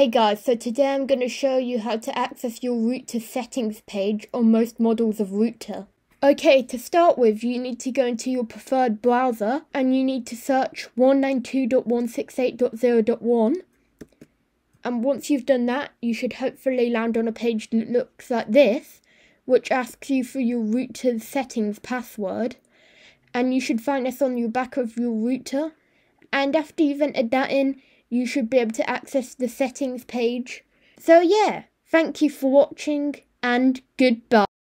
Hey guys, so today I'm going to show you how to access your router settings page on most models of router. Okay, to start with, you need to go into your preferred browser and you need to search 192.168.0.1 and once you've done that, you should hopefully land on a page that looks like this, which asks you for your router's settings password. And you should find this on the back of your router. And after you've entered that in, you should be able to access the settings page. So yeah, thank you for watching and goodbye.